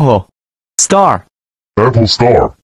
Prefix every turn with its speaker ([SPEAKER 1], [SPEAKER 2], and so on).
[SPEAKER 1] Apple. Star.
[SPEAKER 2] Apple Star.